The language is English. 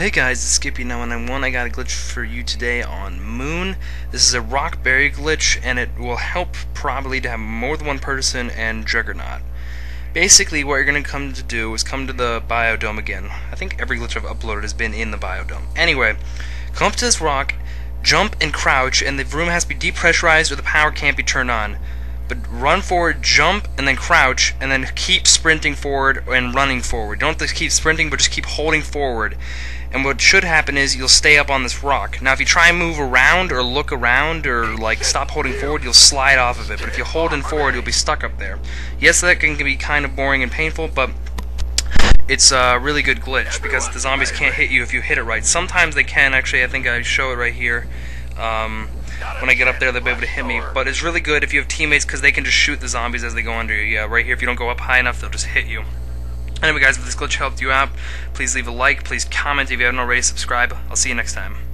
Hey guys, it's Skippy 911. I got a glitch for you today on Moon. This is a rock barrier glitch, and it will help probably to have more than one person and Juggernaut. Basically, what you're going to come to do is come to the biodome again. I think every glitch I've uploaded has been in the biodome. Anyway, come up to this rock, jump and crouch, and the room has to be depressurized or the power can't be turned on but run forward, jump, and then crouch, and then keep sprinting forward and running forward. Don't to keep sprinting, but just keep holding forward. And what should happen is you'll stay up on this rock. Now, if you try and move around or look around or like stop holding forward, you'll slide off of it. But if you hold in forward, you'll be stuck up there. Yes, that can be kind of boring and painful, but it's a really good glitch because the zombies can't hit you if you hit it right. Sometimes they can. Actually, I think I show it right here. Um, when I get up there, they'll be able to hit me. But it's really good if you have teammates because they can just shoot the zombies as they go under you. Yeah, right here, if you don't go up high enough, they'll just hit you. Anyway, guys, if this glitch helped you out, please leave a like, please comment if you haven't already, subscribe. I'll see you next time.